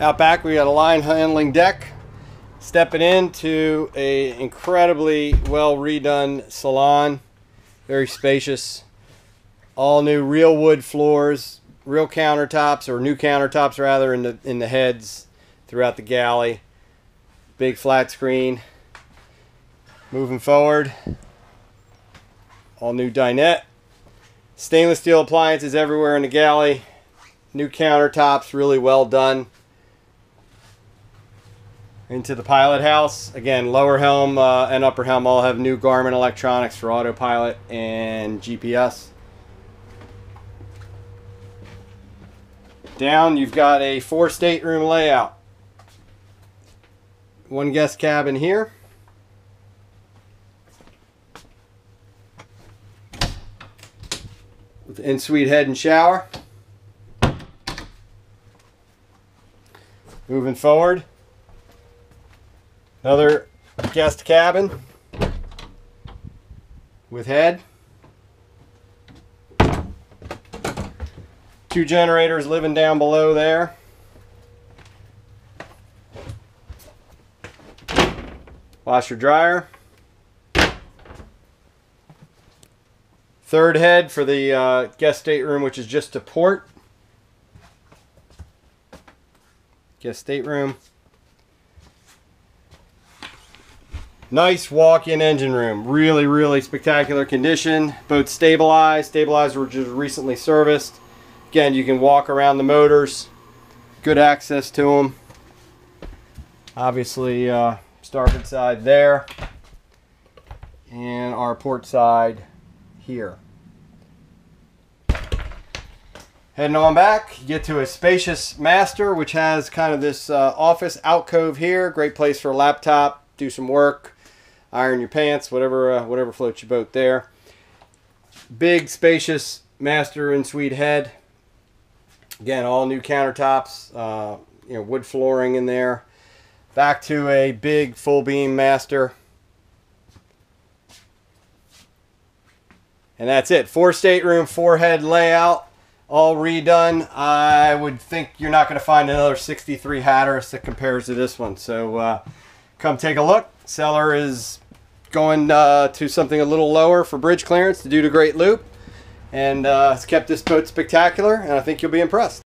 Out back we got a line handling deck. Stepping into a incredibly well redone salon. Very spacious. All new real wood floors, real countertops or new countertops rather in the in the heads throughout the galley. Big flat screen. Moving forward. All new dinette. Stainless steel appliances everywhere in the galley. New countertops, really well done. Into the pilot house. Again, lower helm uh, and upper helm all have new Garmin electronics for autopilot and GPS. Down, you've got a four stateroom layout. One guest cabin here. With in-suite head and shower. Moving forward. Another guest cabin with head. Two generators living down below there. Washer dryer. Third head for the uh, guest stateroom, which is just a port. Guest stateroom. Nice walk-in engine room. Really, really spectacular condition. Both stabilized. Stabilized were just recently serviced. Again, you can walk around the motors. Good access to them. Obviously, uh, starboard side there. And our port side here. Heading on back, you get to a spacious master, which has kind of this uh, office alcove here. Great place for a laptop, do some work, iron your pants, whatever, uh, whatever floats your boat there. Big, spacious master and suite head. Again, all new countertops, uh, you know, wood flooring in there. Back to a big full beam master. And that's it. Four stateroom, four head layout all redone. I would think you're not going to find another 63 Hatteras that compares to this one. So uh, come take a look. Seller is going uh, to something a little lower for bridge clearance to do the Great Loop. And uh, it's kept this boat spectacular, and I think you'll be impressed.